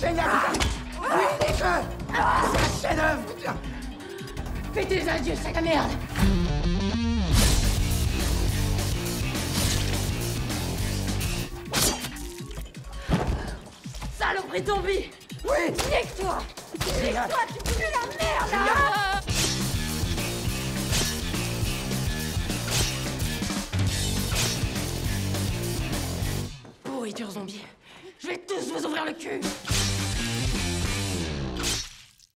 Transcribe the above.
c'est Oui, les jeux C'est un chef-d'œuvre Fais tes adieux, sac à merde Saloperie zombie Oui Nique-toi Nique-toi, tu pues la merde là Pourriture zombie Je vais tous vous ouvrir le cul